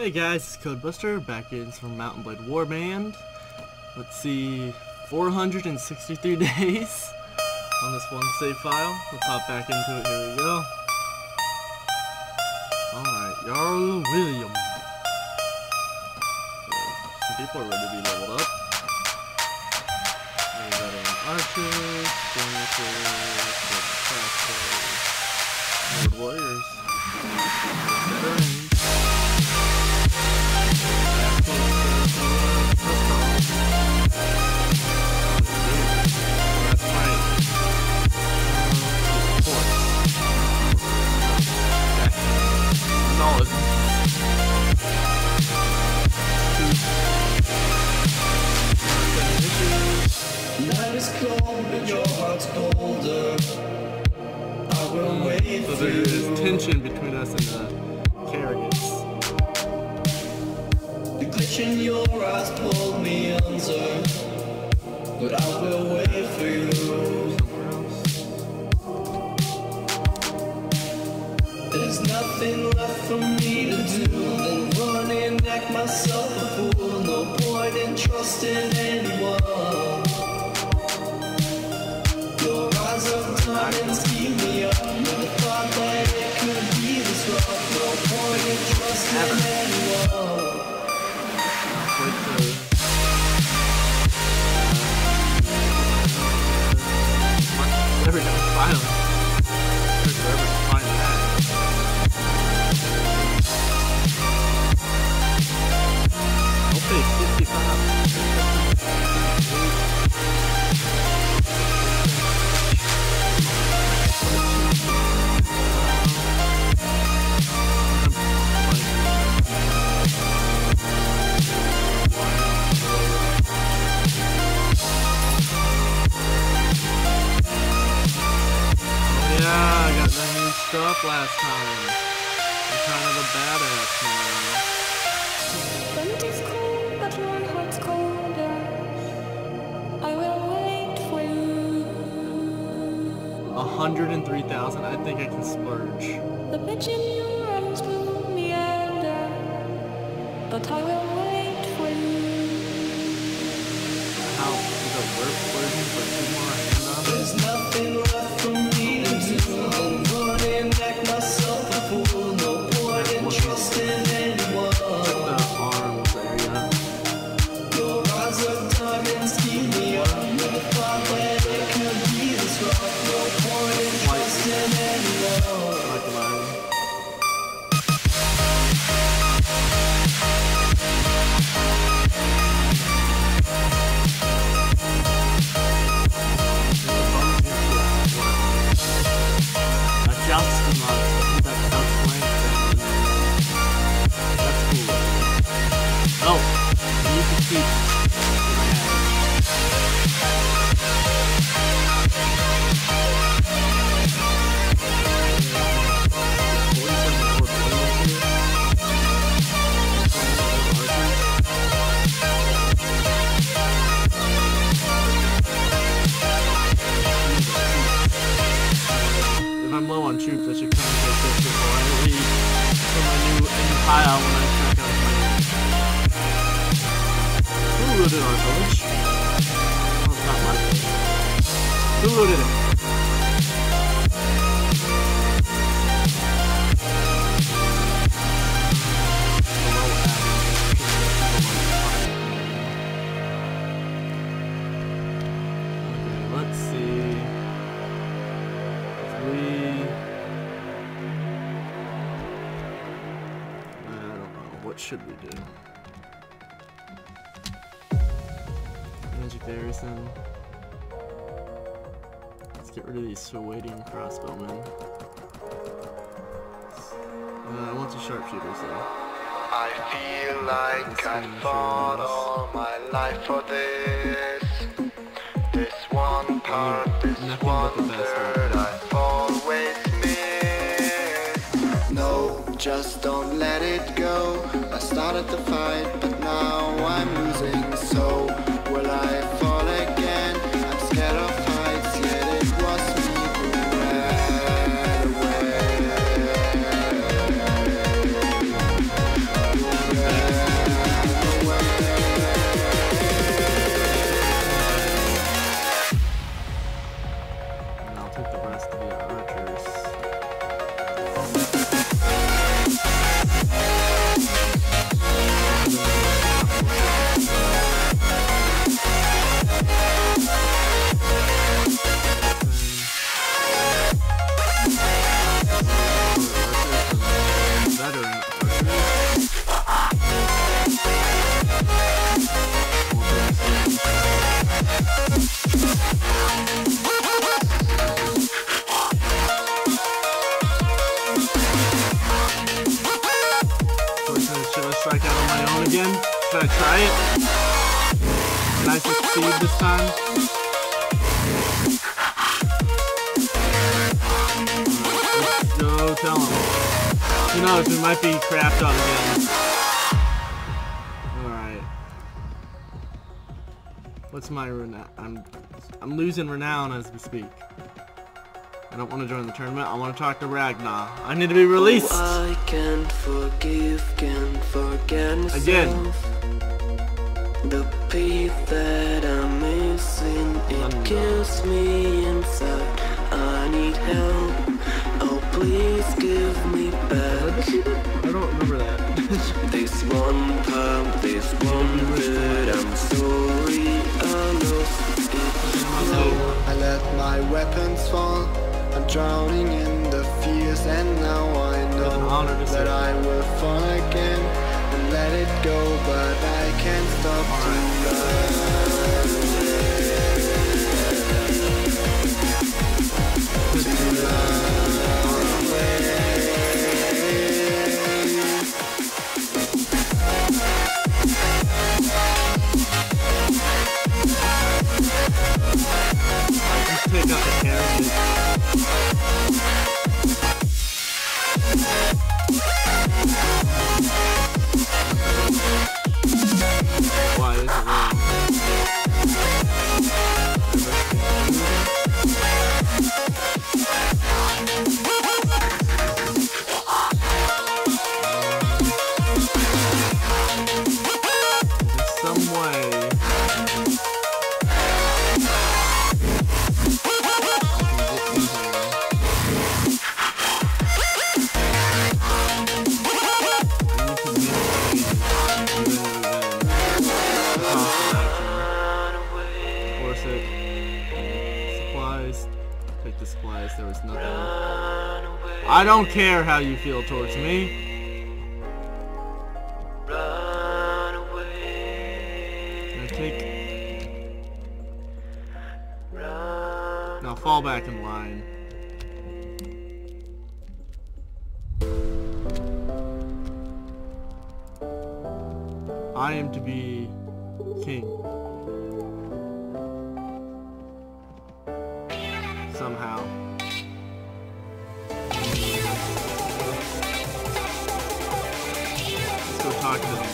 Hey guys, it's Codebuster back in from Mount & Blade Warband. Let's see, 463 days on this one save file. Let's hop back into it. Here we go. Alright, Jarl William. some people are ready to be leveled up. We got an archers, skirmishers, warriors, wait So for there is you. tension between us and the Kerrigans. The glitch in your eyes pulled me under, but I will wait for you. There's nothing left for me to do than run and act myself a fool. No point in trusting anyone. Your eyes of diamonds keep me up finally. I'll pay 55. 103,000. I think I can splurge. The bitch in your arms will meander, but I will wait for you. How is it worth splurging for two more you village? Oh, not my. Who looted it? Let's see. I don't know. What should we do? Garrison. Let's get rid of these waiting crossbowmen. Uh, I want some sharpshooters though. I feel like I one fought all my life for this. This one part, this nothing but one the best third. I've always missed. No, just don't let it go. I started the fight, but now I'm losing. So I try it? Can I succeed this time? Let's go tell. Who knows, we might be crapped on again. Alright. What's my renown? I'm, I'm losing renown as we speak. I don't want to join the tournament. I want to talk to Ragnar. I need to be released. Oh, I can't forgive, can't forget myself. Again. The piece that I'm missing, it Unknown. kills me inside. I need help. Oh, please give me back. I don't remember that. This one part, this one bit, I'm sorry. Drowning in the fears, and now I know that. I will fall again and let it go, but I can't stop to love. I don't care how you feel towards me. Run away, take. run. Now fall back in line. I am to be talk to them.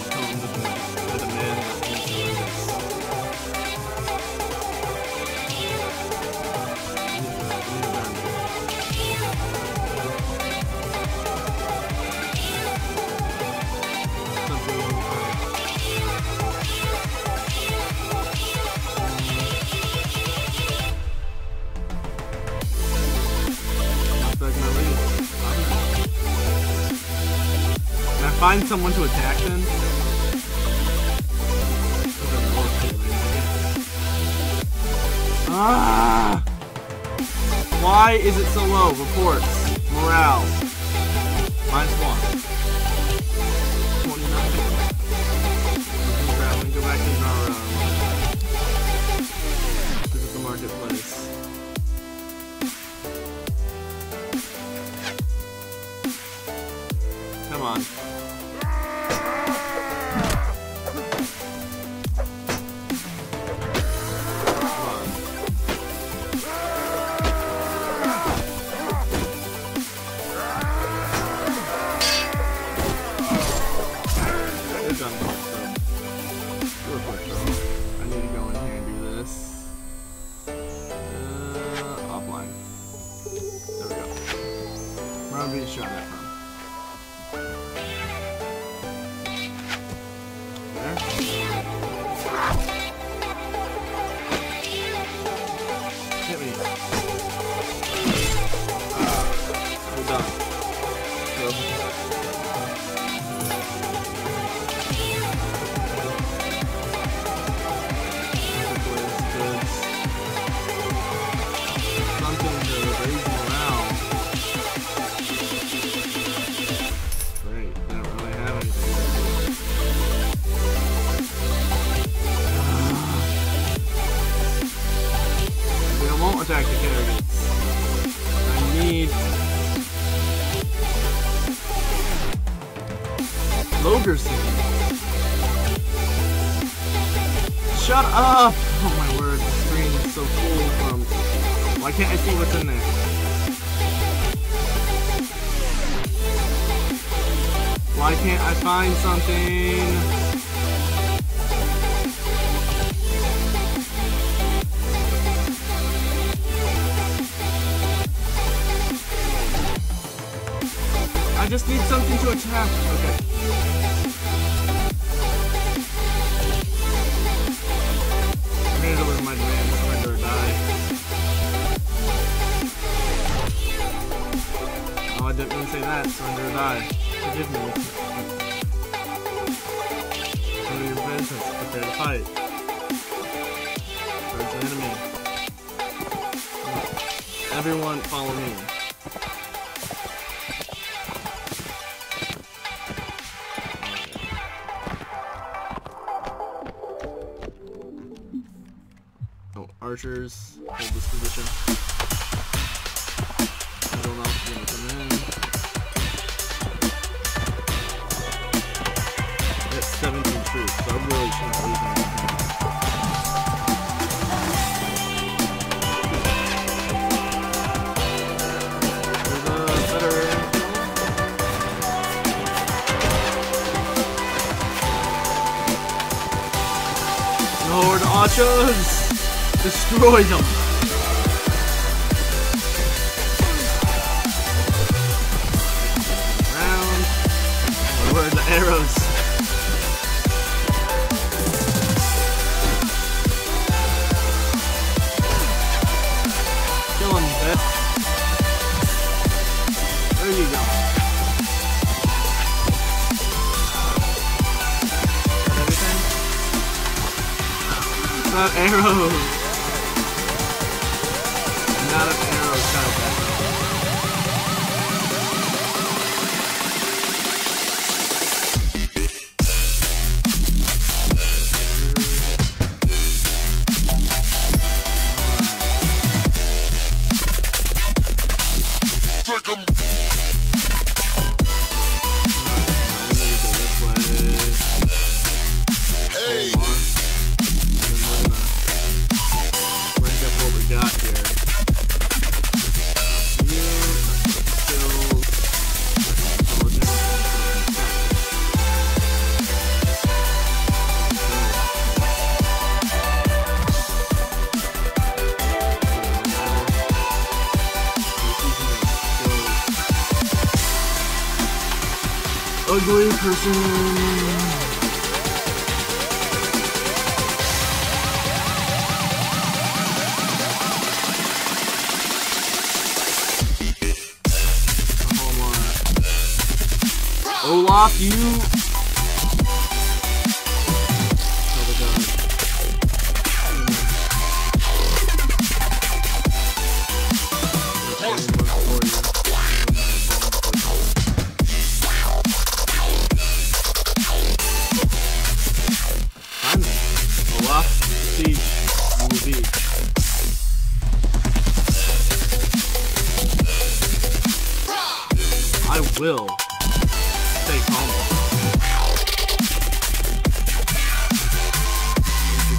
Find someone to attack then? Ah! Why is it so low? Reports. Morale. Minus one. Where am Shut up! Oh my word, the screen is so full from... Um, why can't I see what's in there? Why can't I find something? I just need something to attack. Okay. Die. Forgive me. Your. Prepare to fight. Enemy. Everyone, follow me. Oh, archers, hold this position. Gonna come in. 17 troops, so I really shouldn't lose anything. Lord archers! Destroy them! Arrows? There you go. Not arrows. Not an arrow cut. Hey. Ugly person. Olaf, you.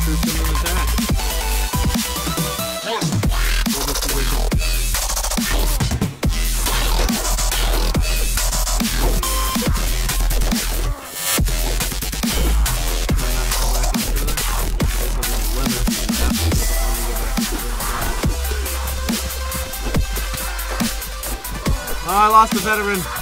Oh, I lost the veteran.